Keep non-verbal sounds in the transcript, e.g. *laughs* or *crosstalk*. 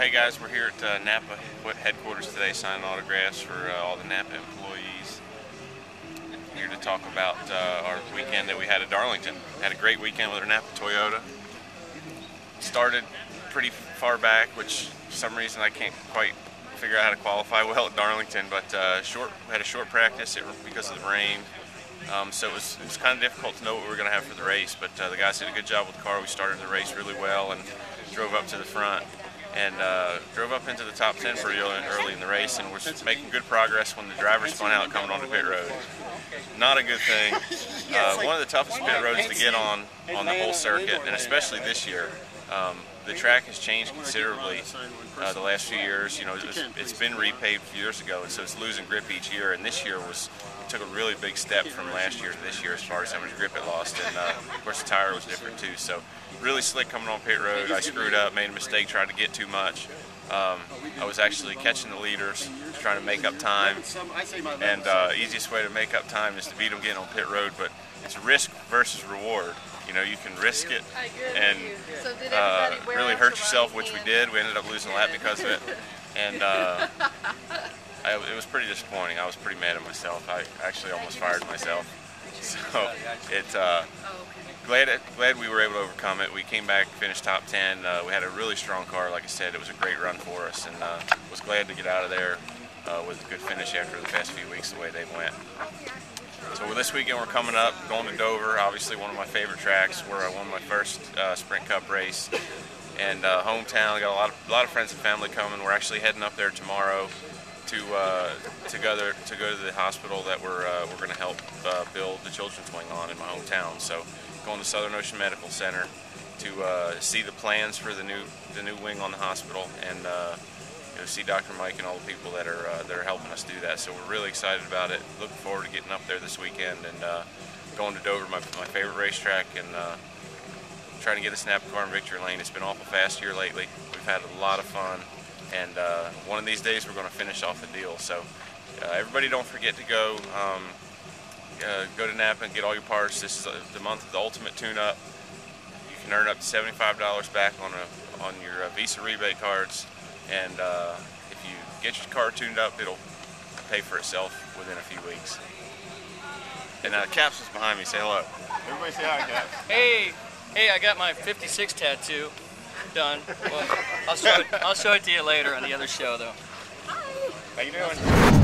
hey guys, we're here at uh, Napa headquarters today signing autographs for uh, all the Napa employees. Here to talk about uh, our weekend that we had at Darlington. Had a great weekend with our Napa Toyota. Started pretty far back, which for some reason I can't quite figure out how to qualify *laughs* well at Darlington, but uh, short had a short practice because of the rain. Um, so it was, it was kind of difficult to know what we were going to have for the race, but uh, the guys did a good job with the car. We started the race really well and drove up to the front and uh, drove up into the top 10 pretty early in the race and was making good progress when the driver spun out coming onto pit road. Not a good thing. *laughs* Uh, one of the toughest pit roads to get on on the whole circuit, and especially this year. Um, the track has changed considerably uh, the last few years. You know, it has been repaved a few years ago, and so it's losing grip each year. And this year was took a really big step from last year to this year as far as how much grip it lost. And uh, of course, the tire was different too. So really slick coming on pit road. I screwed up, made a mistake, tried to get too much. Um, I was actually catching the leaders, trying to make up time. And uh, easiest way to make up time is to beat them getting on pit road. But it's risk versus reward. You know, you can risk it and uh, really hurt yourself, which we did. We ended up losing a lap because of it. And uh, *laughs* I, it was pretty disappointing. I was pretty mad at myself. I actually almost fired myself. *laughs* So it, uh, glad glad we were able to overcome it. We came back, finished top 10. Uh, we had a really strong car. Like I said, it was a great run for us, and uh, was glad to get out of there uh, with a good finish after the past few weeks the way they went. So this weekend we're coming up, going to Dover, obviously one of my favorite tracks where I won my first uh, Sprint Cup race. And uh, hometown, got a lot of a lot of friends and family coming. We're actually heading up there tomorrow to uh, to go there, to go to the hospital that we're uh, we're going to help uh, build the children's wing on in my hometown. So going to Southern Ocean Medical Center to uh, see the plans for the new the new wing on the hospital and know, see Dr. Mike and all the people that are uh, that are helping us do that. So we're really excited about it. Looking forward to getting up there this weekend and uh, going to Dover, my, my favorite racetrack, and uh, trying to get a snap car in victory lane. It's been awful fast here lately. We've had a lot of fun, and uh, one of these days we're going to finish off the deal. So uh, everybody, don't forget to go. Um, uh, go to Napa and get all your parts. This is the month of the ultimate tune-up. You can earn up to $75 back on a on your Visa rebate cards and uh, if you get your car tuned up, it'll pay for itself within a few weeks. And uh, Capps is behind me. Say hello. Everybody say hi, Capps. Hey, hey! I got my 56 tattoo done. Well, I'll show it. I'll show it to you later on the other show, though. Hi. How you doing?